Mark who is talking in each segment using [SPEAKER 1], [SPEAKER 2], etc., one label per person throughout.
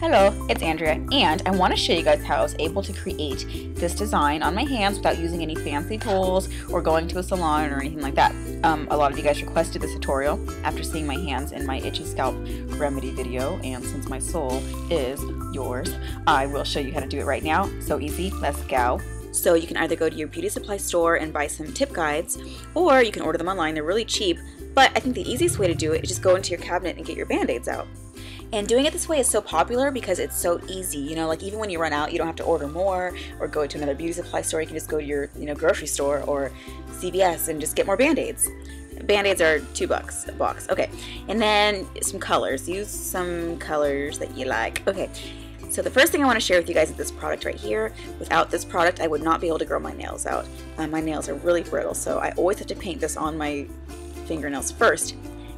[SPEAKER 1] Hello, it's Andrea, and I want to show you guys how I was able to create this design on my hands without using any fancy tools or going to a salon or anything like that. Um, a lot of you guys requested this tutorial after seeing my hands in my itchy scalp remedy video, and since my soul is yours, I will show you how to do it right now. So easy, let's go. So you can either go to your beauty supply store and buy some tip guides, or you can order them online. They're really cheap, but I think the easiest way to do it is just go into your cabinet and get your band-aids out. And doing it this way is so popular because it's so easy. You know, like even when you run out, you don't have to order more or go to another beauty supply store. You can just go to your, you know, grocery store or CVS and just get more band-aids. Band-aids are two bucks a box. Okay. And then some colors. Use some colors that you like. Okay. So the first thing I want to share with you guys is this product right here. Without this product, I would not be able to grow my nails out. Uh, my nails are really brittle, so I always have to paint this on my fingernails first.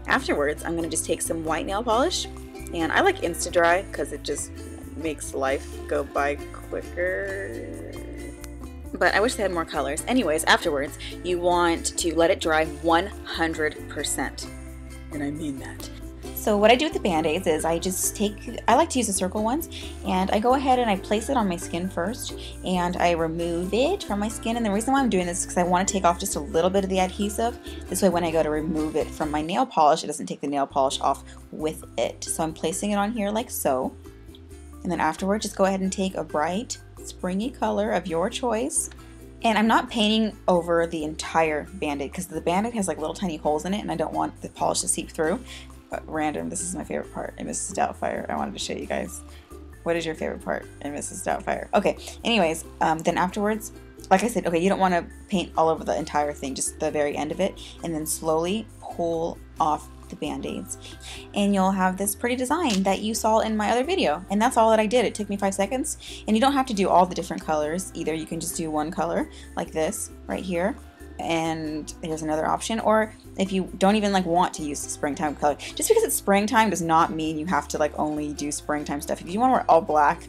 [SPEAKER 1] Afterwards, I'm going to just take some white nail polish and I like Insta-Dri because it just makes life go by quicker. But I wish they had more colors. Anyways, afterwards, you want to let it dry 100%. And I mean that. So what I do with the band-aids is I just take, I like to use the circle ones, and I go ahead and I place it on my skin first, and I remove it from my skin. And the reason why I'm doing this is because I want to take off just a little bit of the adhesive. This way when I go to remove it from my nail polish, it doesn't take the nail polish off with it. So I'm placing it on here like so. And then afterward, just go ahead and take a bright, springy color of your choice. And I'm not painting over the entire band-aid because the band-aid has like little tiny holes in it and I don't want the polish to seep through random. This is my favorite part in Mrs. Doubtfire. I wanted to show you guys. What is your favorite part in Mrs. Doubtfire? Okay, anyways, um, then afterwards, like I said, okay, you don't want to paint all over the entire thing, just the very end of it, and then slowly pull off the band-aids. And you'll have this pretty design that you saw in my other video. And that's all that I did. It took me five seconds. And you don't have to do all the different colors either. You can just do one color like this right here and here's another option. Or if you don't even like want to use springtime color just because it's springtime does not mean you have to like only do springtime stuff. If you want to wear all black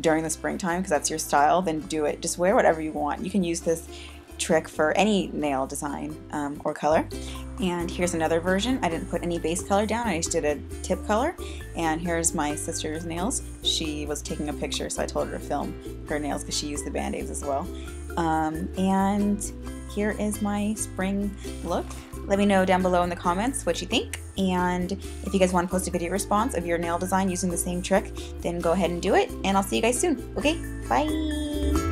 [SPEAKER 1] during the springtime because that's your style then do it. Just wear whatever you want. You can use this trick for any nail design um, or color. And here's another version. I didn't put any base color down. I just did a tip color. And here's my sister's nails. She was taking a picture so I told her to film her nails because she used the band-aids as well. Um, and here is my spring look. Let me know down below in the comments what you think. And if you guys want to post a video response of your nail design using the same trick, then go ahead and do it. And I'll see you guys soon. Okay, bye.